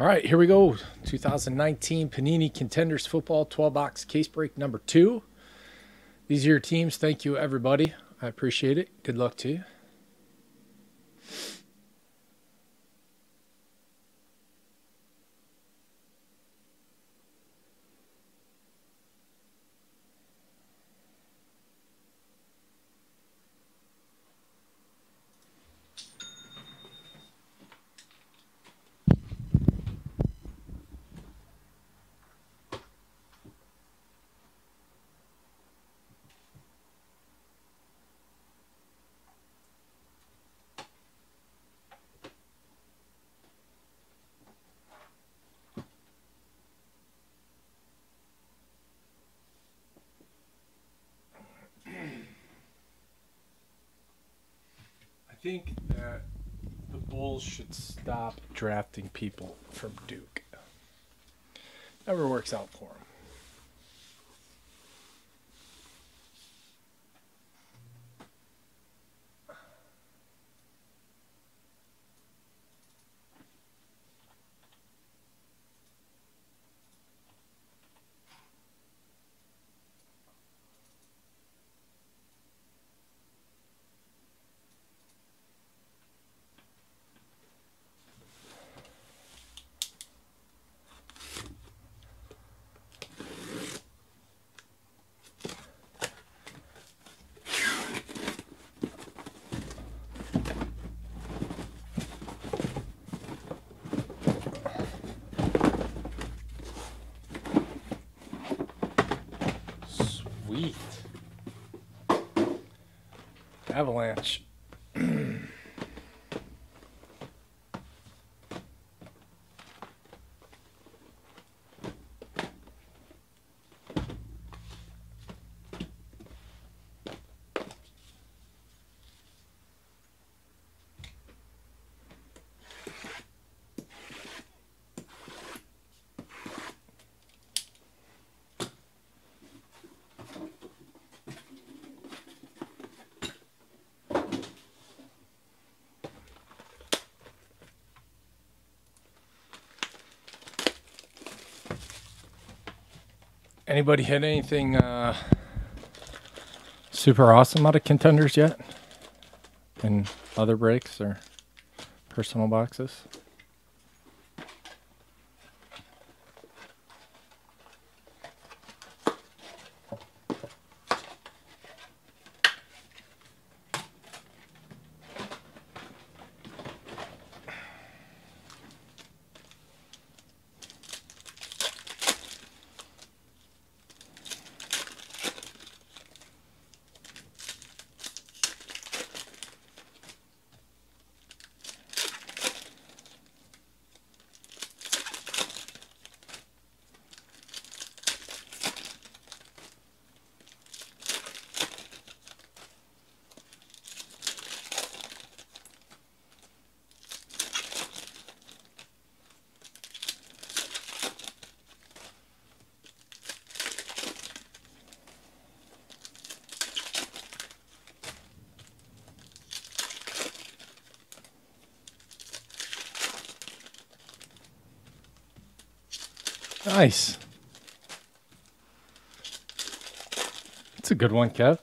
All right, here we go. 2019 Panini Contenders Football 12 box case break number two. These are your teams. Thank you, everybody. I appreciate it. Good luck to you. Think that the Bulls should stop drafting people from Duke. Never works out for them. Sweet. Avalanche. Anybody hit anything uh, super awesome out of contenders yet? In other breaks or personal boxes? Nice. It's a good one, Kev.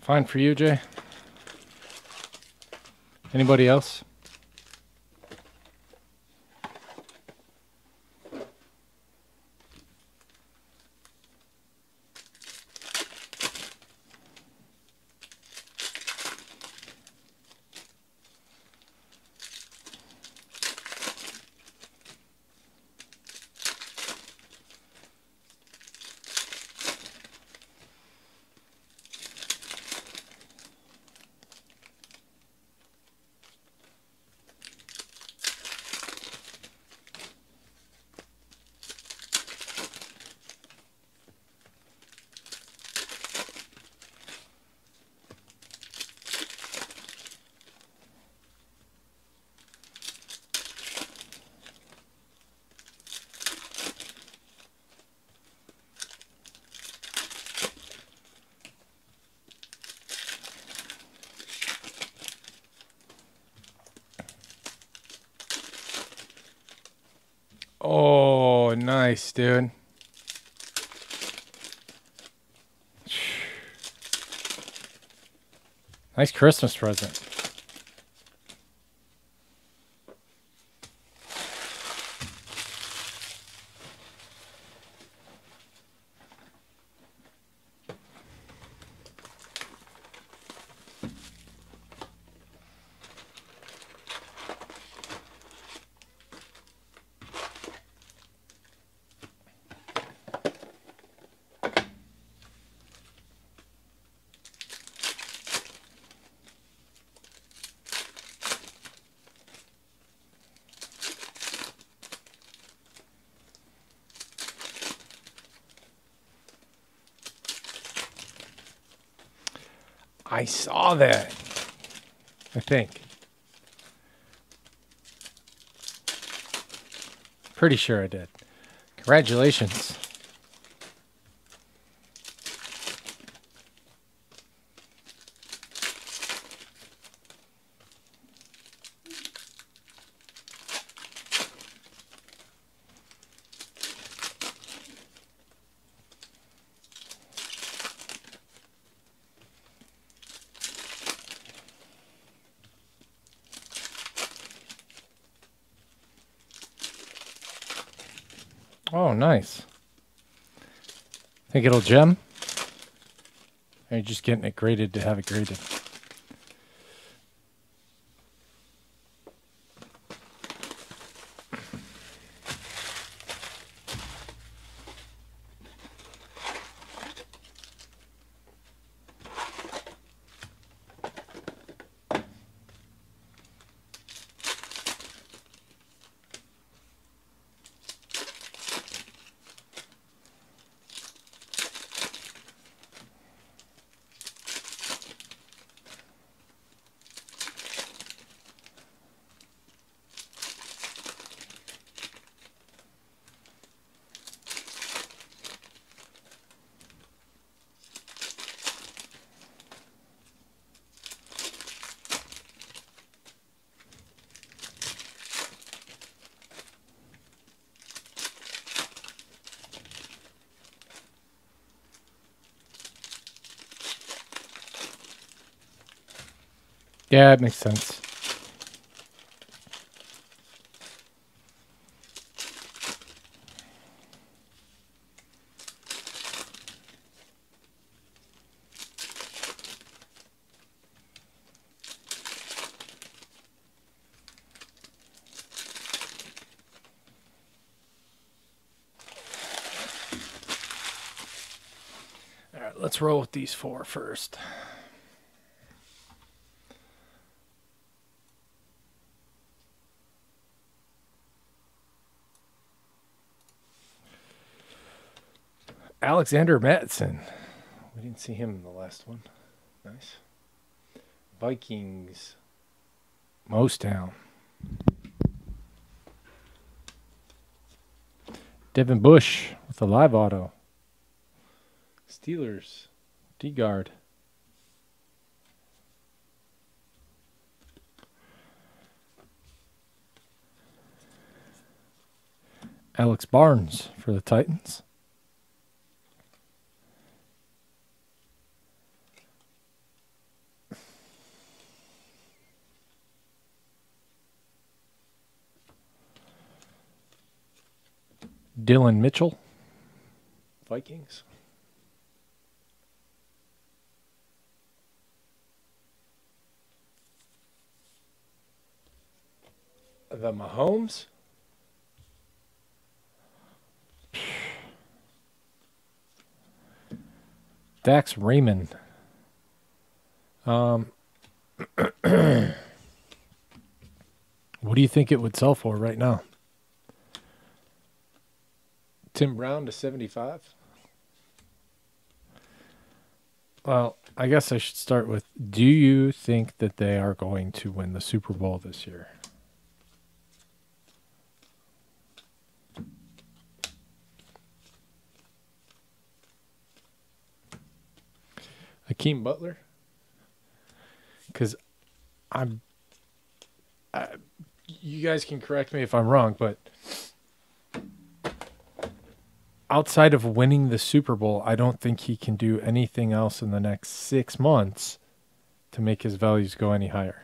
Fine for you, Jay. Anybody else? Christmas present. I saw that. I think. Pretty sure I did. Congratulations. Oh, nice. It'll gem? Or are you just getting it graded to have it graded? Yeah, it makes sense. All right, let's roll with these four first. Alexander Mattison. We didn't see him in the last one. Nice. Vikings. Mostown. Devin Bush with a live auto. Steelers. D guard. Alex Barnes for the Titans. Dillon Mitchell, Vikings. The Mahomes. Dax Raymond. Um, what do you think it would sell for right now? Tim Brown to 75. Well, I guess I should start with Do you think that they are going to win the Super Bowl this year? Hakeem Butler? Because I'm. I, you guys can correct me if I'm wrong, but outside of winning the Super Bowl, I don't think he can do anything else in the next six months to make his values go any higher.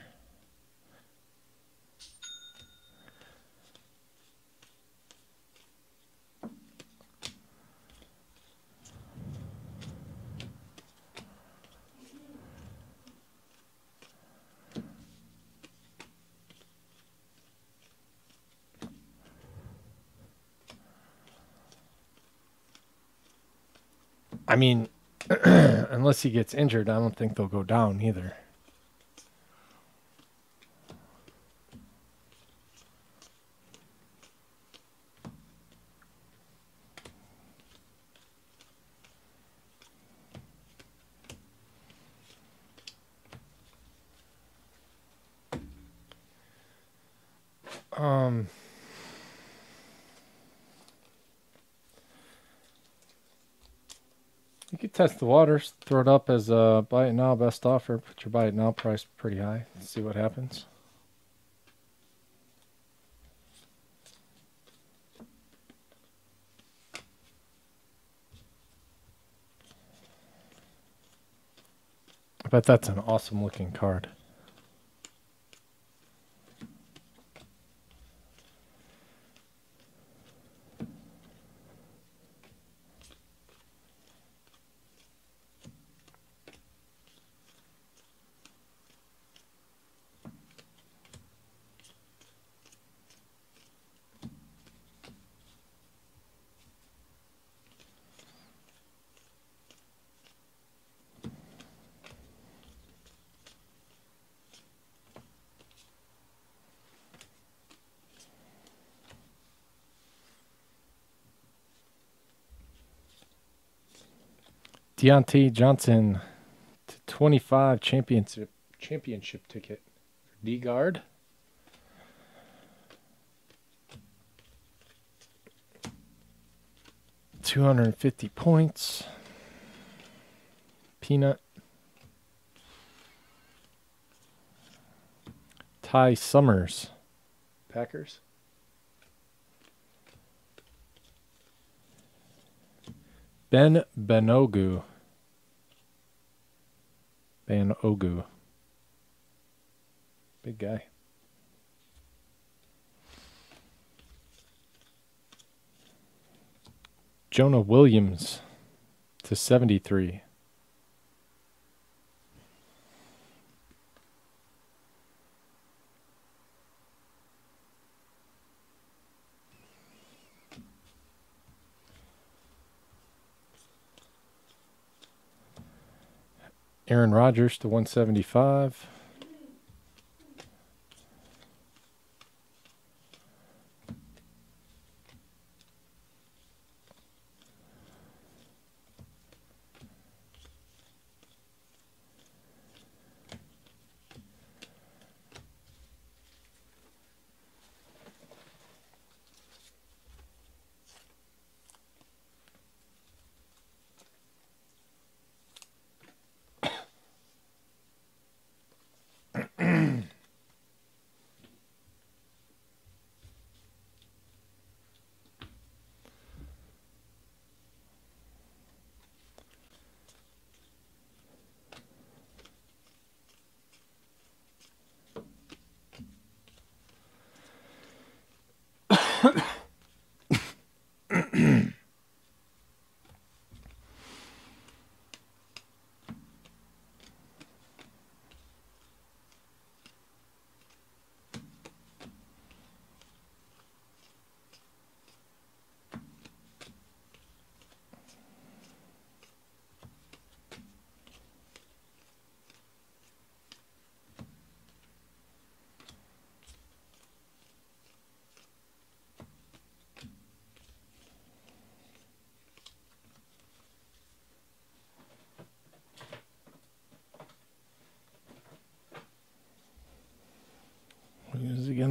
I mean, unless he gets injured, I don't think they'll go down either. Um, you could test the waters, throw it up as a buy it now best offer, put your buy it now price pretty high, see what happens. I bet that's an awesome looking card. Diontae Johnson to 25 championship championship ticket for D guard. Two hundred and fifty points. Peanut. Ty Summers. Packers. Ben Benogu. Banogu. Big guy. Jonah Williams to 73. Aaron Rodgers to 175.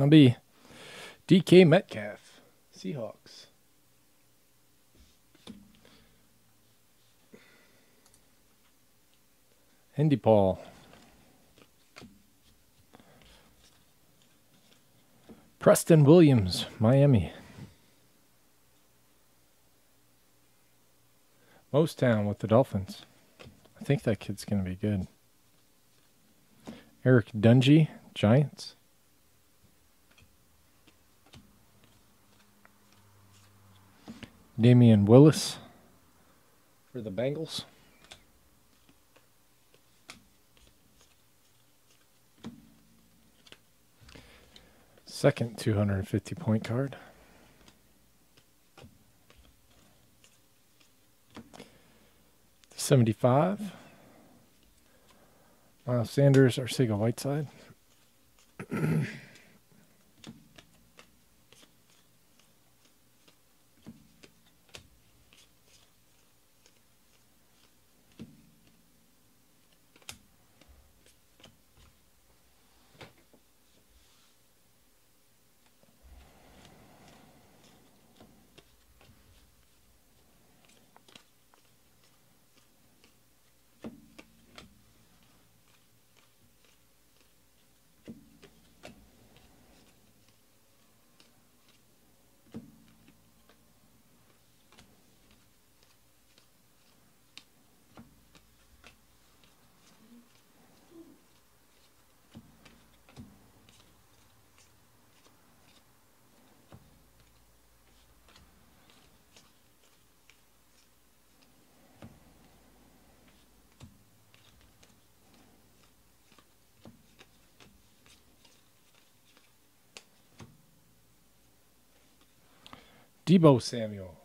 Who's gonna be? DK Metcalf, Seahawks. Andy Paul. Preston Williams, Miami. Mostown with the Dolphins. I think that kid's going to be good. Eric Dungy, Giants. Damion Willis for the Bengals. Second 250 point card. Seventy-five. Miles Sanders, Arcega Whiteside. Deebo Samuel.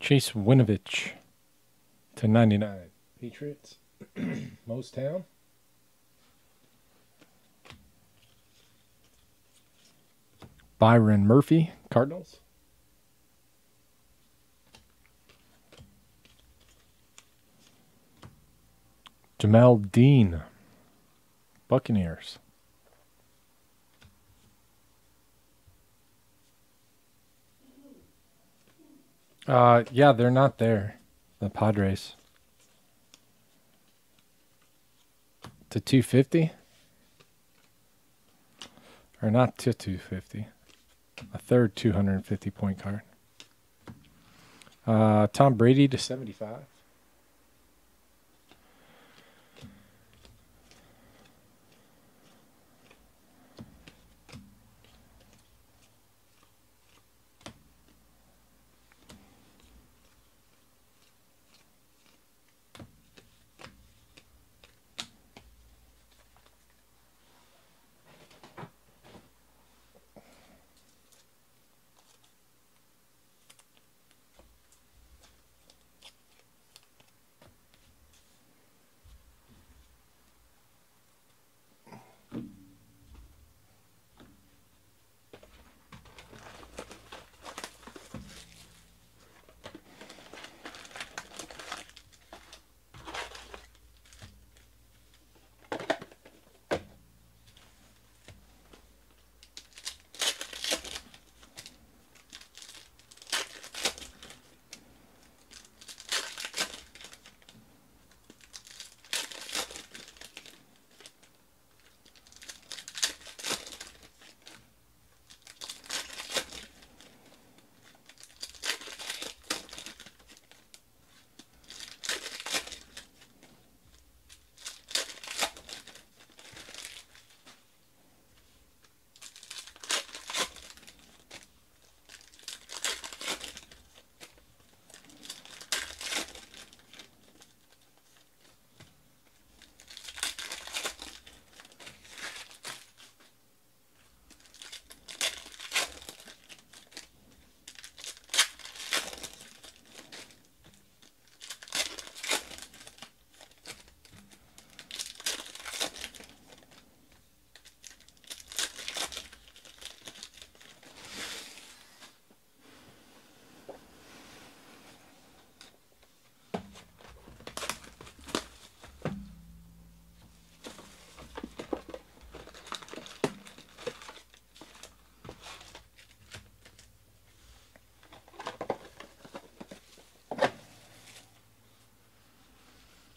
Chase Winovich to 99. Patriots. Mostown. Byron Murphy, Cardinals. Jamel Dean, Buccaneers. Uh, yeah, they're not there. The Padres. To 250? Or not to 250 a third 250 point card. Uh, Tom Brady to 75.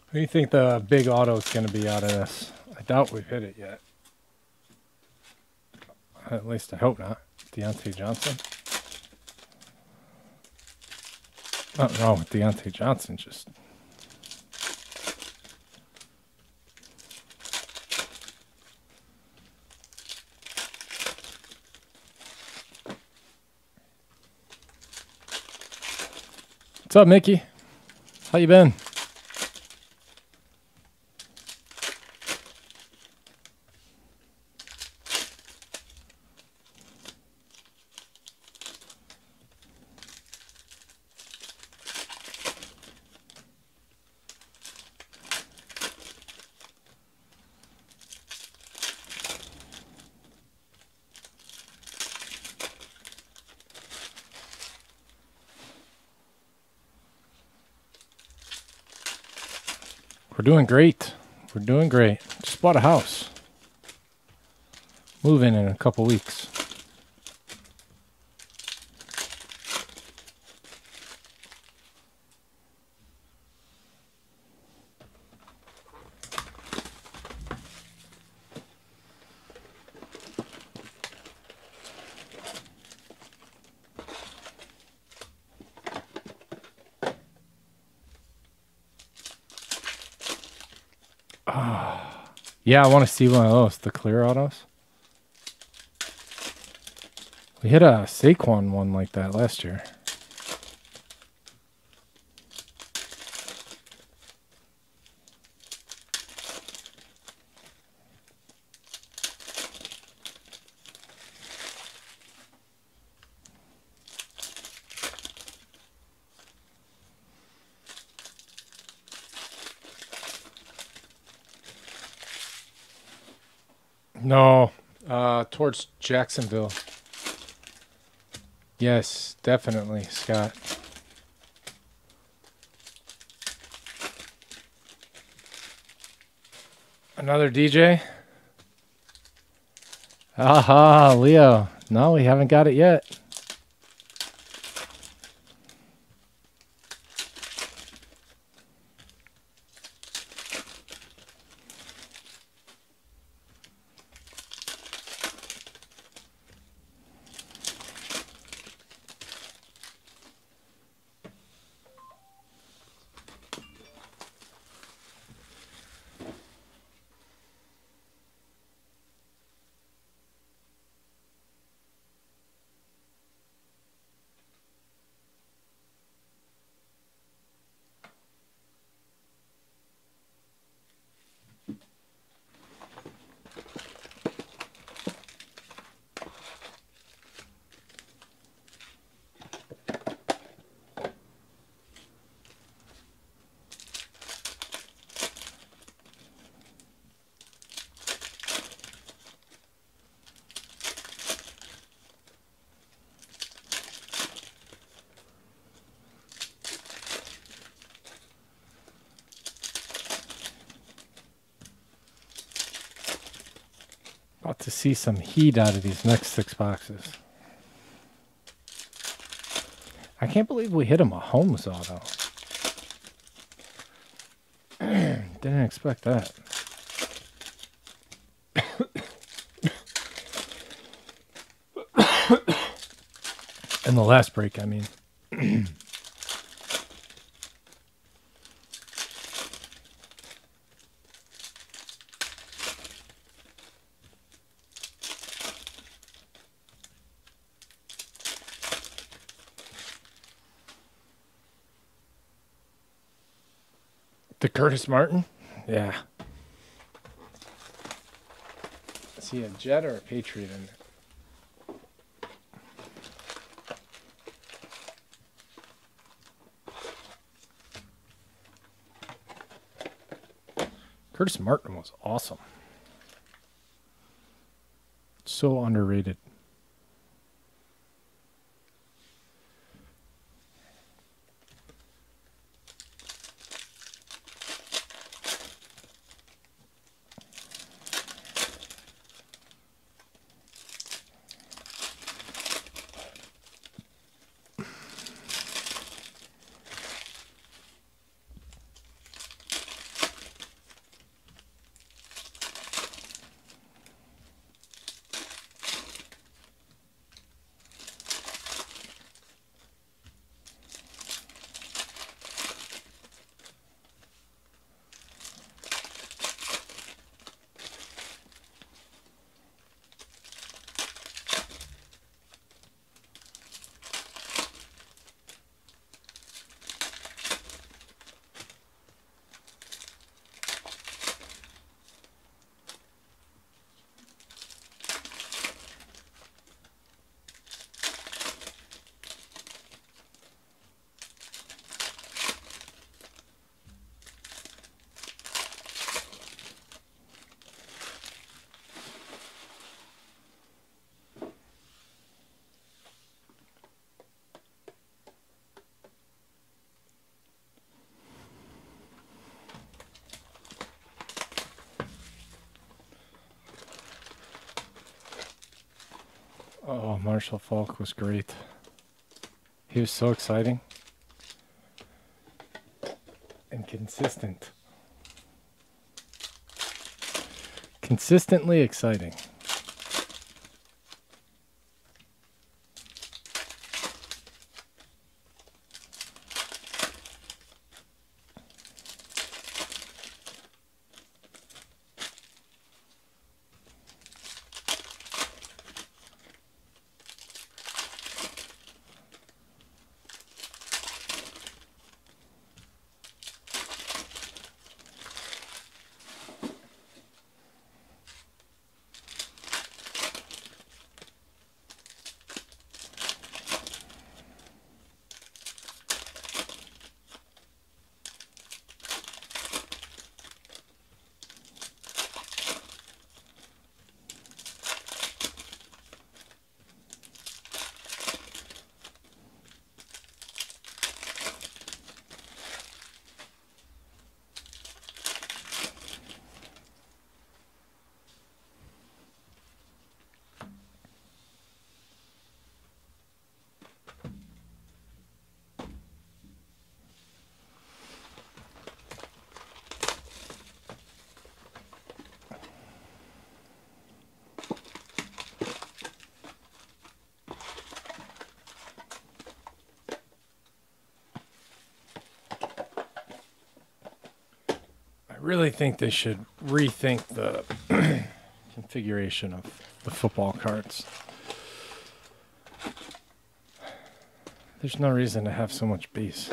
What do you think the big auto is going to be out of this? I doubt we've hit it yet. At least I hope not. Diontae Johnson. Nothing wrong with Diontae Johnson, just What's up, Mickey? How you been? Doing great. We're doing great. Just bought a house. Move in in a couple weeks. Yeah, I want to see one of those, the clear autos. We hit a Saquon one like that last year. No, uh, towards Jacksonville. Yes, definitely, Scott. Another DJ? Aha, Leo. No, we haven't got it yet. About to see some heat out of these next six boxes. I can't believe we hit him a Mahomes auto. Didn't expect that. In the last break, I mean. Curtis Martin? Yeah. Is he a Jet or a Patriot in it? Curtis Martin was awesome. So underrated. Oh, Marshall Faulk was great. He was so exciting and consistent. Consistently exciting. Really think they should rethink the configuration of the football carts. There's no reason to have so much base.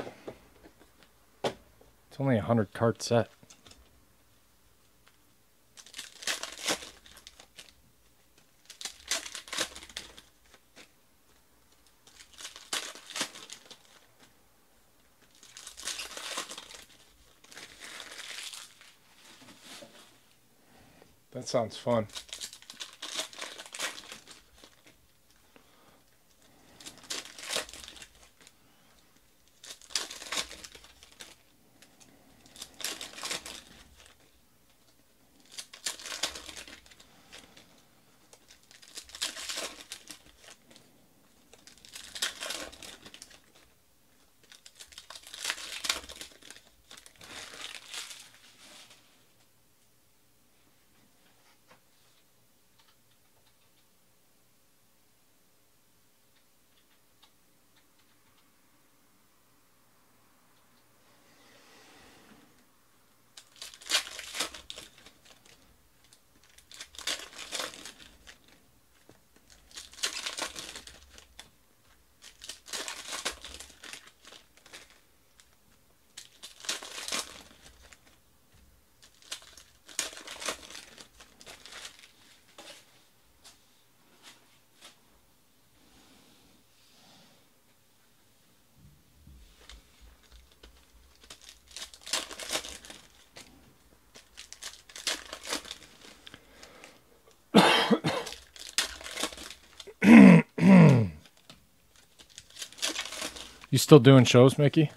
It's only a hundred cart set. That sounds fun. You still doing shows, Mickey?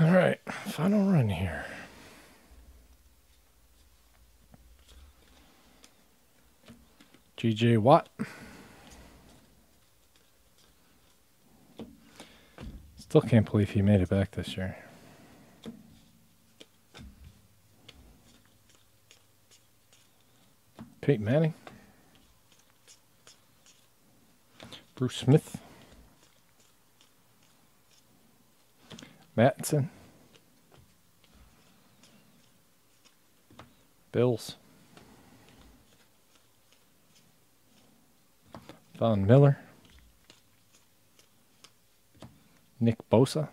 All right, final run here. JJ Watt. Still can't believe he made it back this year. Peyton Manning. Bruce Smith. Matson. Bills. Von Miller. Nick Bosa.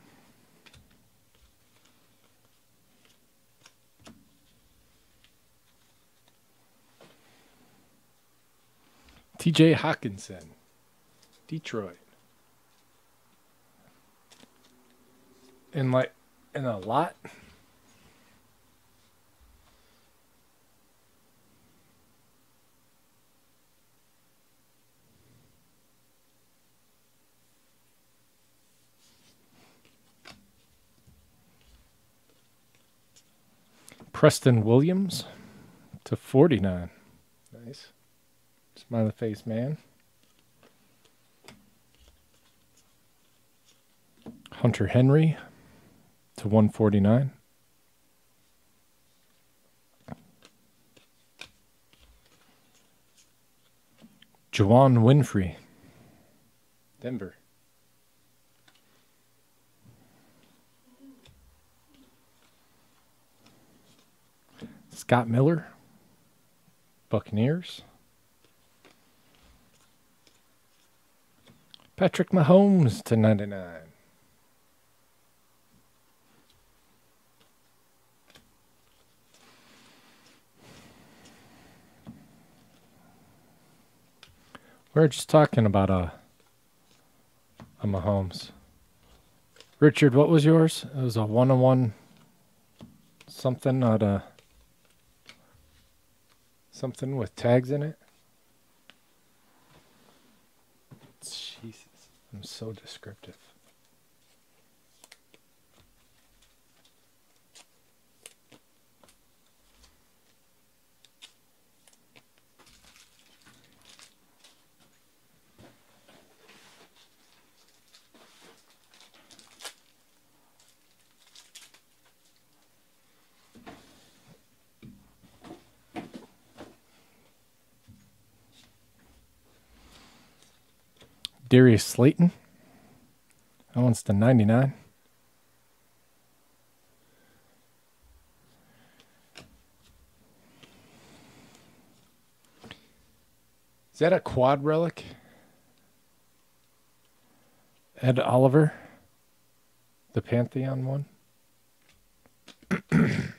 TJ Hockenson. Detroit. In like in a lot. Preston Williams to 49. Nice. Smiley face man. Hunter Henry to 149. Juwann Winfree, Denver. Scott Miller, Buccaneers. Patrick Mahomes to 99. We are just talking about uh, a Mahomes. Richard, what was yours? It was a one on one something at a something with tags in it. Jesus, I'm so descriptive. Darius Slayton. That one's to 99. Is that a quad relic? Ed Oliver, the Pantheon one.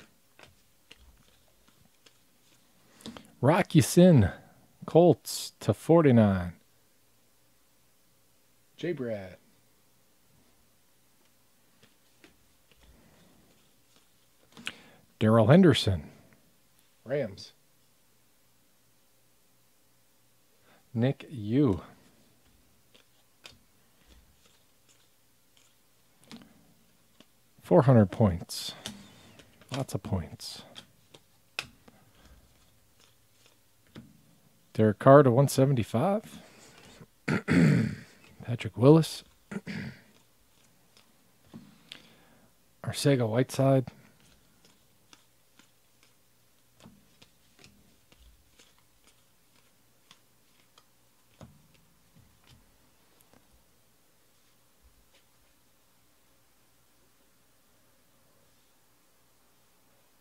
Rock Ya-Sin, Colts to 49. J. Brad. Darrell Henderson. Rams. Nick Yu. Four hundred points. Lots of points. Derek Carr to one seventy five. Patrick Willis. Arcega Whiteside.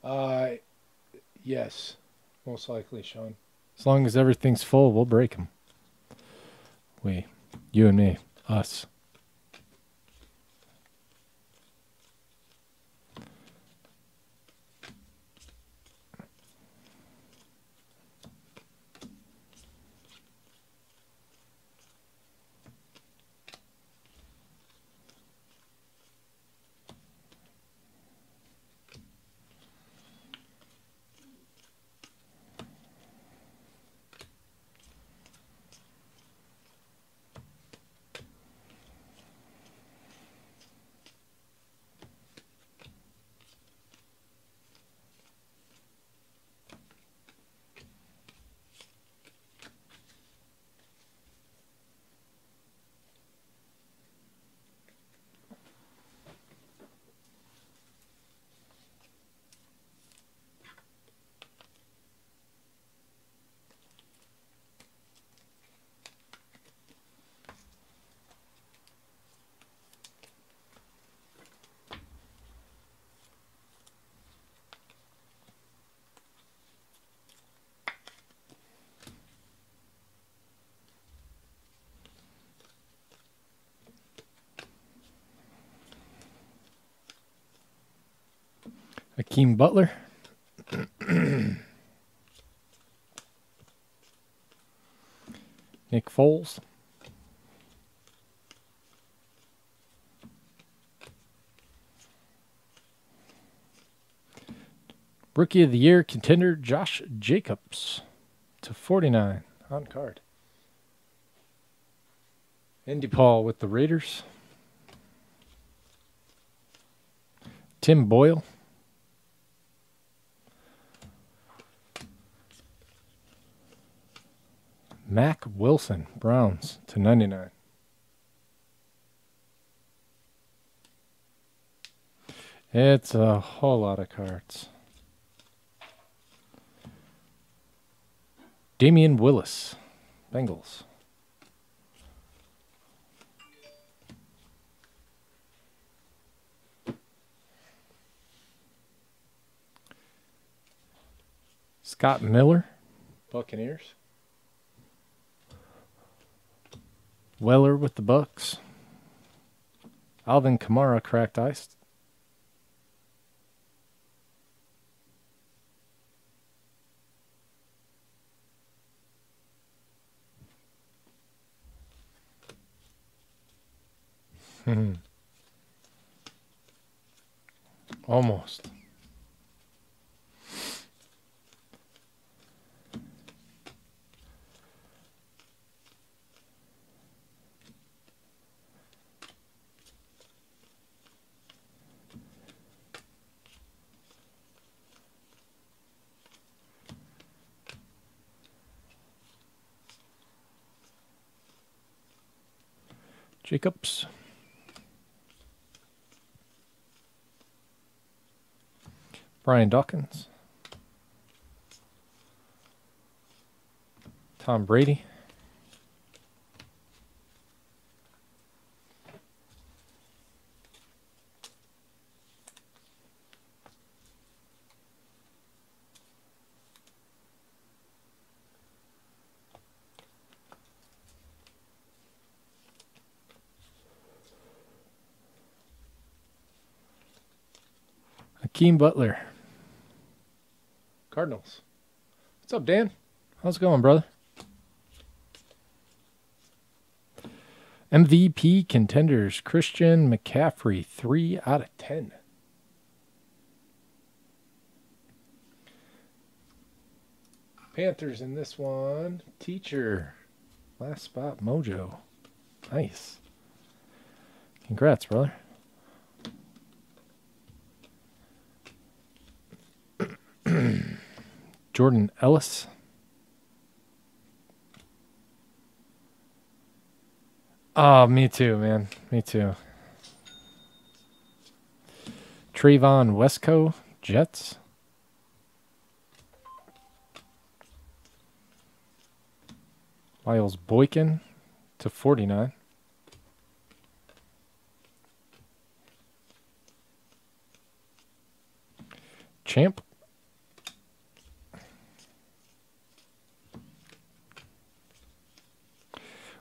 Uh, yes, most likely, Sean. As long as everything's full, we'll break them. We. You and me. Us. Hakeem Butler. Nick Foles. Rookie of the Year contender Josh Jacobs to 49 on card. Andy Paul with the Raiders. Tim Boyle. Mack Wilson, Browns to 99. It's a whole lot of cards. Damion Willis, Bengals. Scott Miller, Buccaneers. Weller with the Bucks. Alvin Kamara cracked ice. Almost. Jacobs. Brian Dawkins. Tom Brady. Hakeem Butler. Cardinals. What's up, Dan? How's it going, brother? MVP contenders Christian McCaffrey, 3 out of 10. Panthers in this one. Teacher. Last spot, Mojo. Nice. Congrats, brother. Jordan Ellis. Oh, me too, man. Me too. Trevon Wesco, Jets. Miles Boykin to 49. Champ.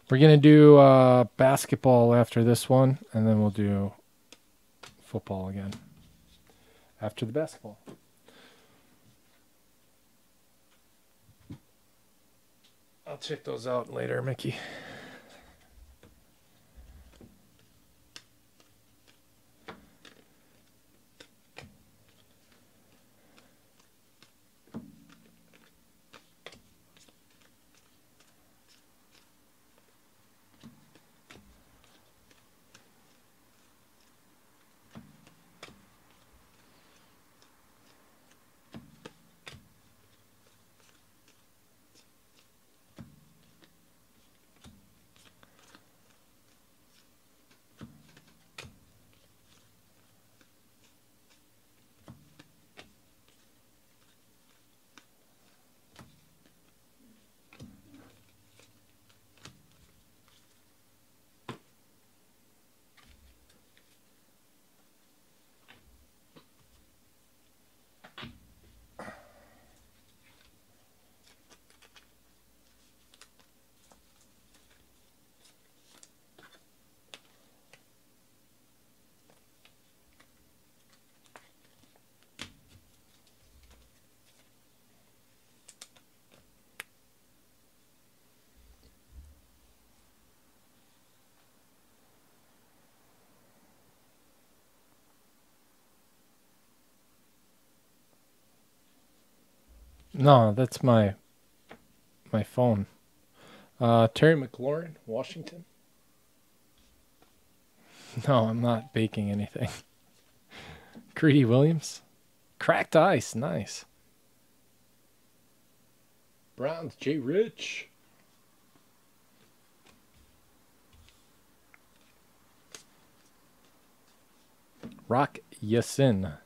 We're going to do uh, basketball after this one, and then we'll do football again after the basketball. I'll check those out later, Mickey. No, that's my my phone. Uh, Terry McLaurin, Washington. No, I'm not baking anything. Greedy Williams. Cracked ice, nice. Browns, J. Rich. Rock Yasin.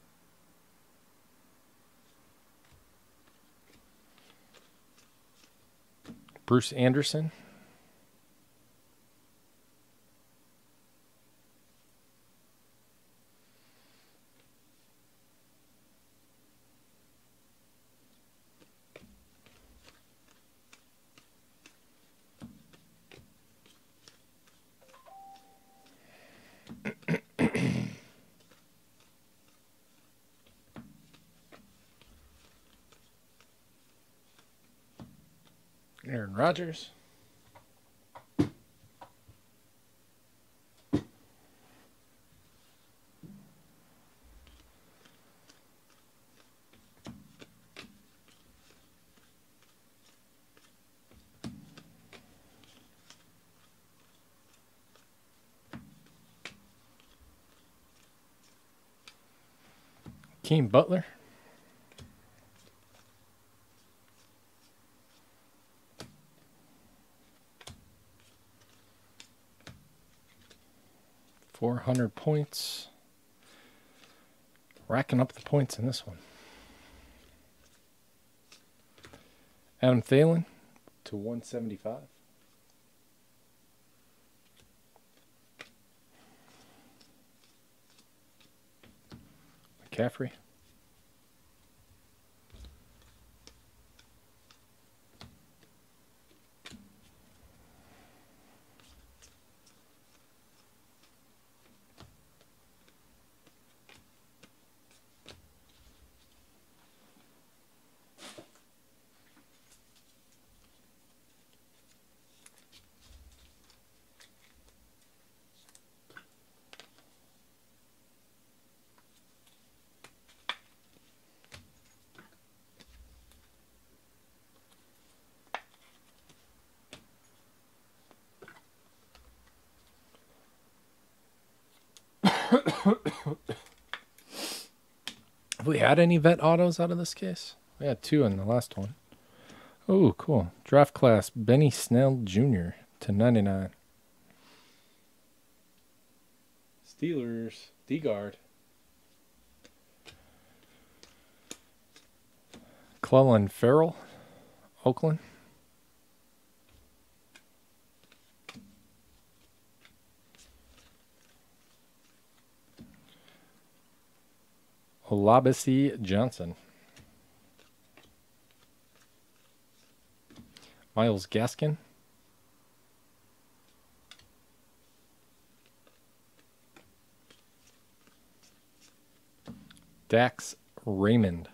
Bruce Anderson. Aaron Rodgers. Keem Butler. Four hundred points. Racking up the points in this one. Adam Thielen to one seventy five. McCaffrey. Have we had any vet autos out of this case? We had two in the last one. Oh, cool. Draft class Benny Snell Jr. to 99. Steelers, D guard. Clelin Ferrell, Oakland. Olabisi Johnson. Myles Gaskin. Dax Raymond.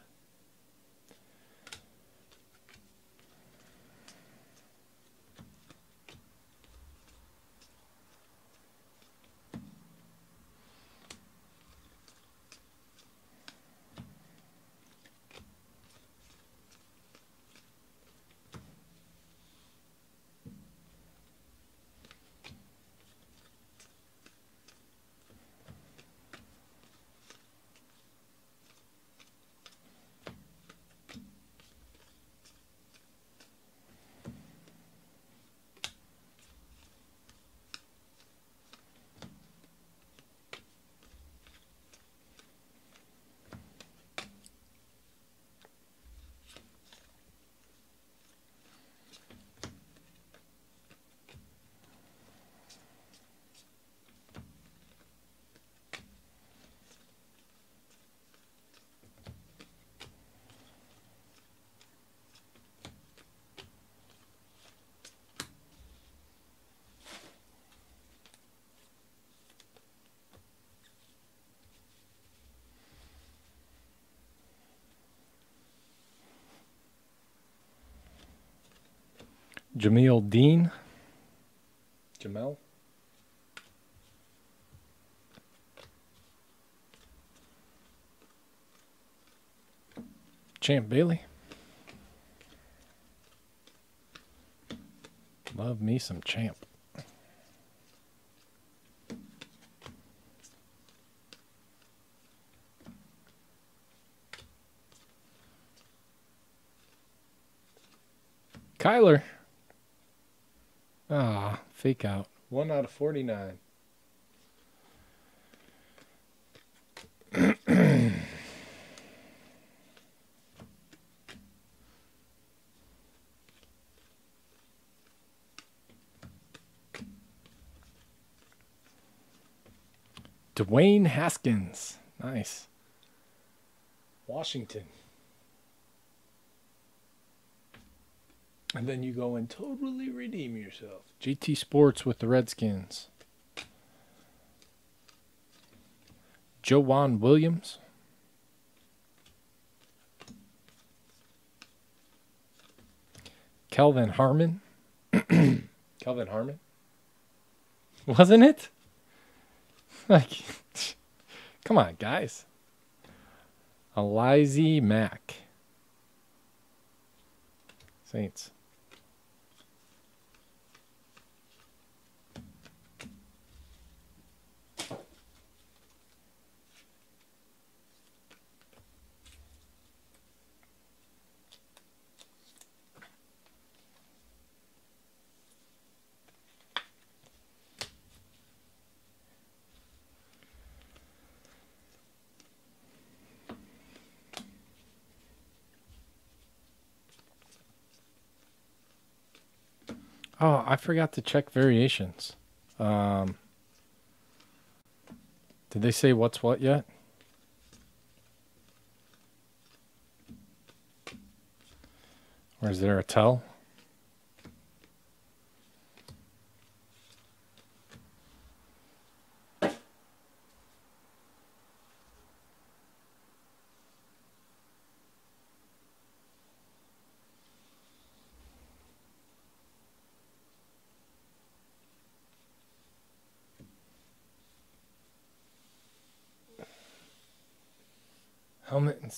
Jamil Dean. Jamel. Champ Bailey. Love me some champ. Kyler. Fake out. One out of 49. Dwayne Haskins. Nice. Washington. And then you go and totally redeem yourself. GT Sports with the Redskins. Joejuan Williams. Kelvin Harmon. Kelvin Harmon? Wasn't it? Like, come on, guys. Elizy Mack. Saints. Oh, I forgot to check variations. Um, did they say what's what yet? Or is there a tell?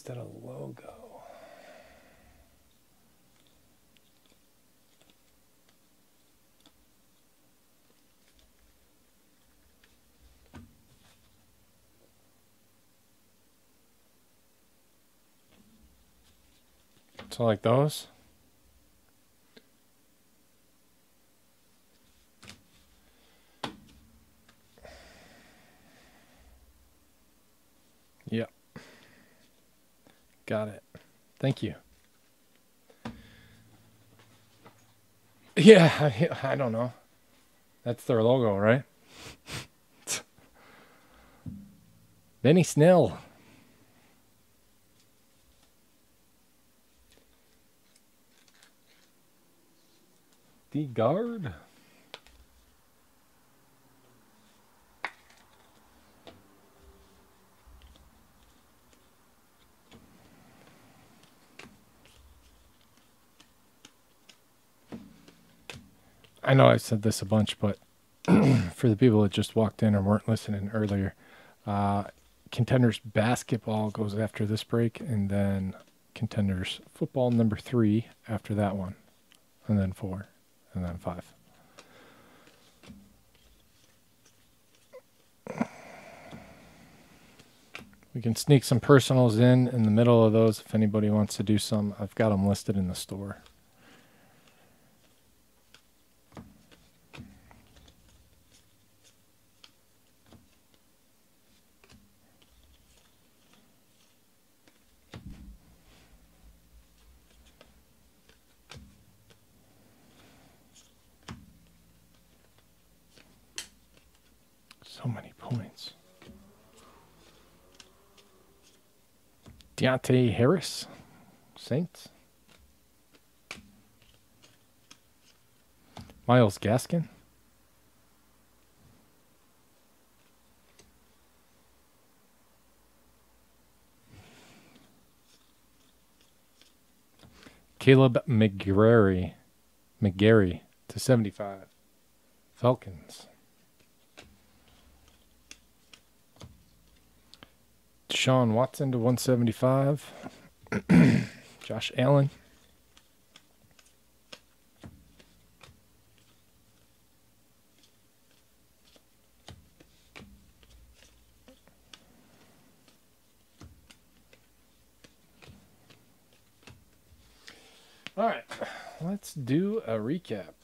Instead of logo. So like those? Got it. Thank you. Yeah, I, don't know. That's their logo, right? Benny Snell. The guard. I know I said this a bunch, but for the people that just walked in and weren't listening earlier, uh, contenders basketball goes after this break, and then contenders football number three after that one, and then four, and then five. We can sneak some personals in in the middle of those if anybody wants to do some. I've got them listed in the store. So many points. Deonte Harris, Saints. Myles Gaskin. Kaleb McGary, McGary to 75. Falcons. Deshaun Watson to 175. Josh Allen. All right, let's do a recap.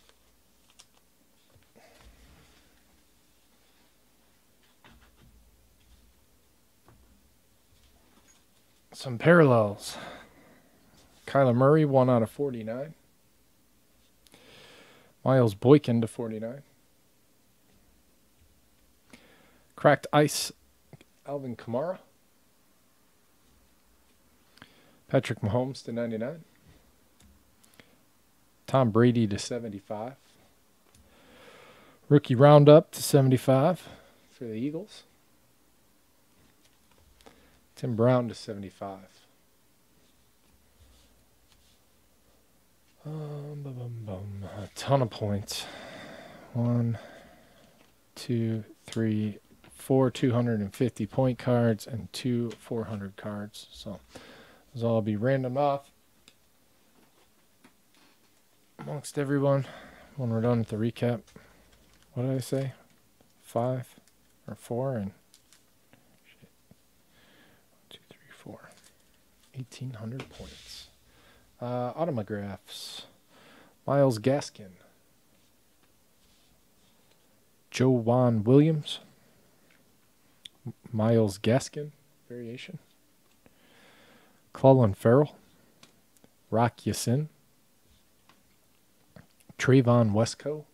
Some parallels. Kyler Murray, 1 out of 49. Miles Boykin to 49. Cracked Ice, Alvin Kamara. Patrick Mahomes to 99. Tom Brady to 75. Rookie Roundup to 75 for the Eagles. Tim Brown to 75. Um, bum, bum, bum. A ton of points. One, two, three, four 250 point cards and two 400 cards. So those all be random off amongst everyone when we're done with the recap. What did I say? Five or four and shit. One, two, three, four. 1800 points. Uh, automographs. Myles Gaskin. Joe Juan Williams. Myles Gaskin variation. Clelin Ferrell. Rock Ya-Sin. Trevon Wesco.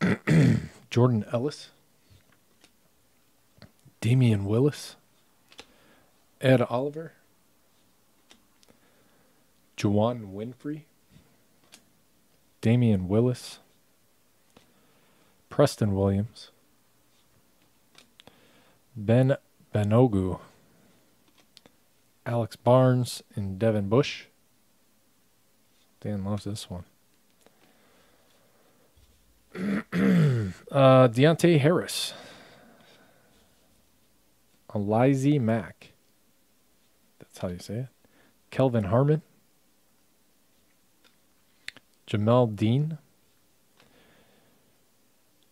Jordan Ellis. Damion Willis. Ed Oliver. Juwann Winfree, Damion Willis. Preston Williams. Ben Banogu. Alex Barnes and Devin Bush. Dan loves this one. uh, Deonte Harris. Elizy Mack. That's how you say it. Kelvin Harmon. Jamel Dean.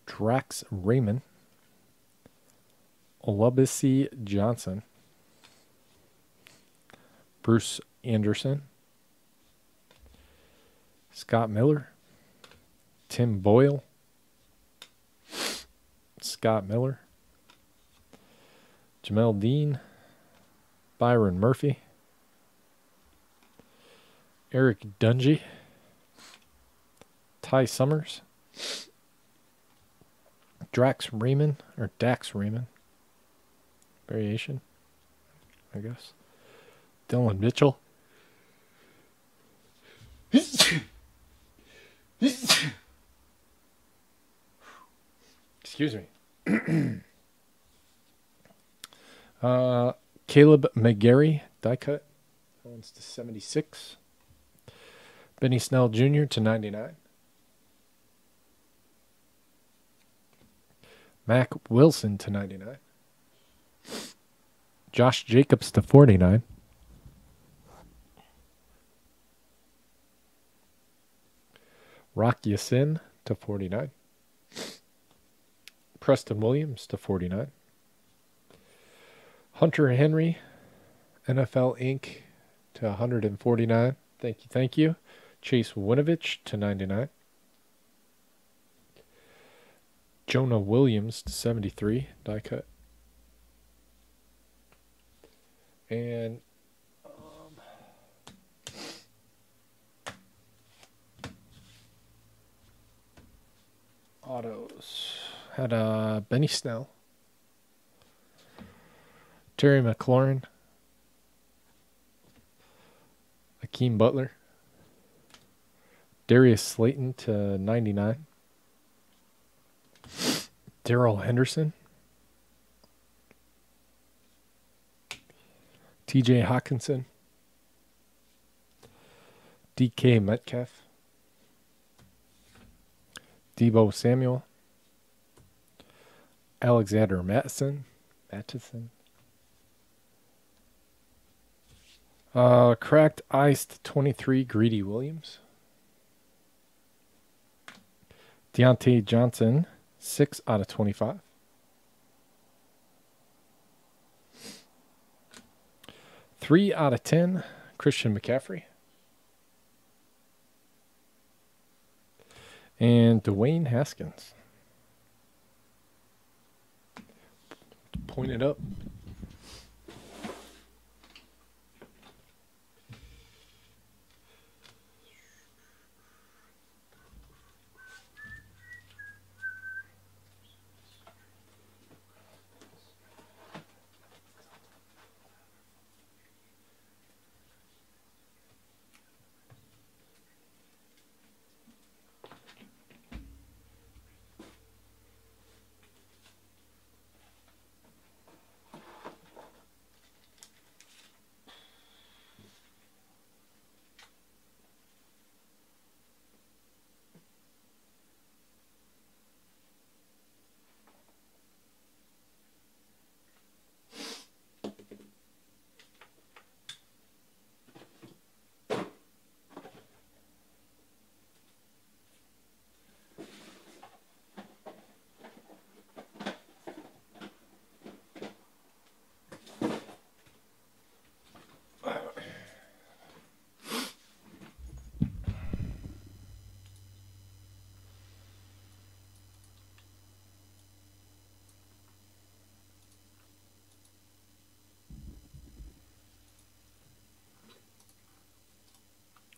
Drax Raymond. Olabisi Johnson. Bruce Anderson. Scott Miller. Tim Boyle. Scott Miller. Jamel Dean. Byron Murphy. Eric Dungey. Ty Summers. Drax Raymond or Dax Raymond. Variation, I guess. Dillon Mitchell. Excuse me. uh, Kaleb McGary, die cut. That one's to 76. Benny Snell Jr. to 99. Mack Wilson to 99. Josh Jacobs to 49. Rock Ya-Sin to 49. Preston Williams to 49. Hunter Henry, NFL Inc. to 149. Thank you, thank you. Chase Winovich to 99. Jonah Williams to 73, die cut. And um, autos had uh, Benny Snell, Terry McLaurin, Hakeem Butler, Darius Slayton to 99. Darrell Henderson. TJ Hockenson. DK Metcalf. Deebo Samuel. Alexander Mattison. Mattison. Uh, cracked iced 23 Greedy Williams. Diontae Johnson, 6 out of 25. Three out of ten, Christian McCaffrey. And Dwayne Haskins. Point it up.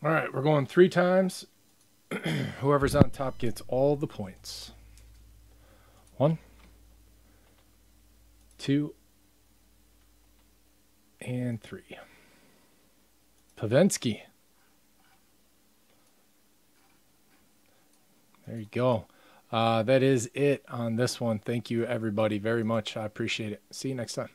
All right, we're going three times. Whoever's on top gets all the points. One, two, and three. Pavensky. There you go. Uh, that is it on this one. Thank you, everybody, very much. I appreciate it. See you next time.